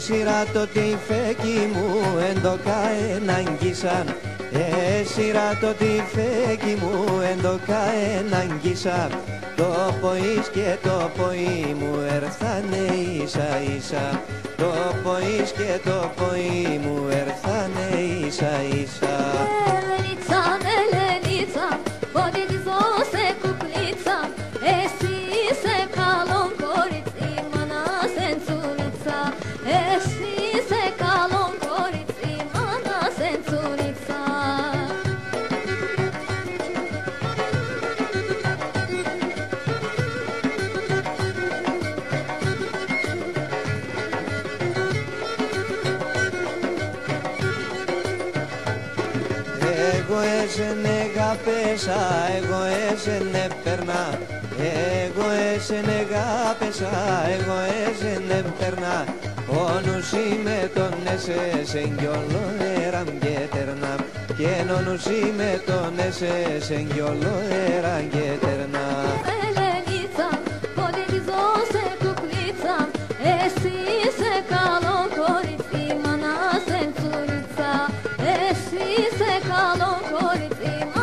Είναι σειρά το τυφέκι μου εν το καέναγγισαν Ε, σειρά το τυφέκι μου εν το καέναγγισαν Το ποίς και το ποί μου έρθανε ίσα ίσα. Το ποίς και το ποί μου έρθανε ίσα ίσα εσένε γάπεσα, εγώ εσένε περνά Εγώ εσένε γάπεσα, εγώ εσένε περνά Όνους είμαι τον εσέσεν κι όλο έραν και τερνά Και νόνους είμαι τον εσέσεν κι όλο έραν και τερνά かの孤立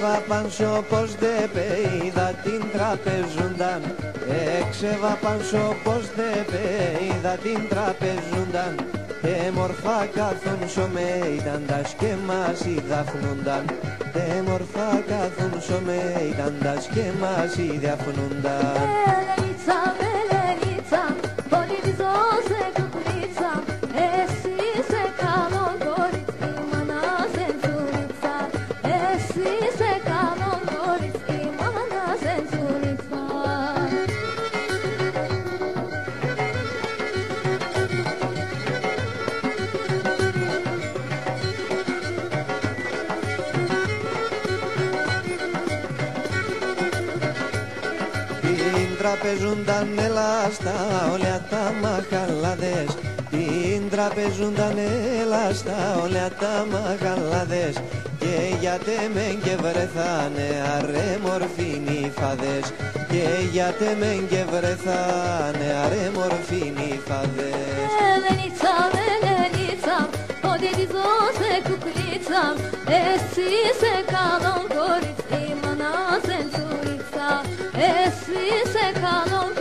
Εν είδα πανσό πως δε είδα την τραπεζούνταν Έξεβα πανσό πως δε είδα την τραπεζούνταν Τε μορφά κάθουν σωμέιταντας και μας ειδαφνούνταν Τε μορφά κάθουν σωμέιταντας και τραπεζούνταν ελάστα όλα τα μαχαλάδες. Την τραπεζούνταν ελάστα όλα τα μαχαλάδες. Και γιατί μεν και βρεθάνε αρέ μορφή νυφάδες. Και γιατί μεν και βρεθάνε αρέ μορφή νυφάδες. Elenica, Elenica, vode di zose kuplica, esi se kalon koric imana Tiflis'e kalım